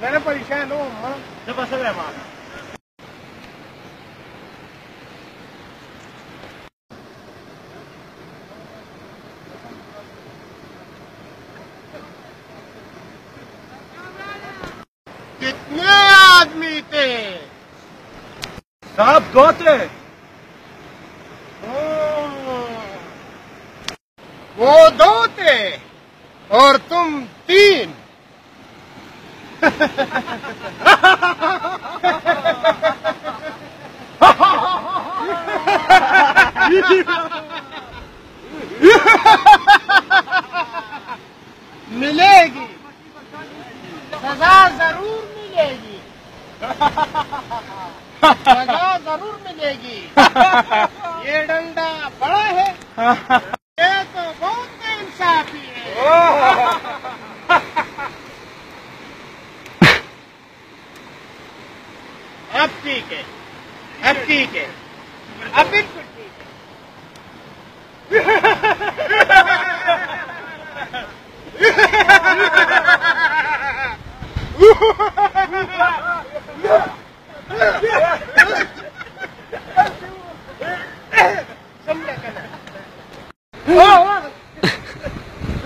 میں پریشان ہوں کتنے آدمی تھے صاحب دو تھے وہ دو تھے اور تم تین ملے گی۔ سزا ضرور ملے گی۔ سزا ضرور ملے گی۔ یہ ڈنڈا بڑا ہے۔ اب ٹھیک ہے۔ اب ٹھیک ہے۔ اب بالکل ہاں۔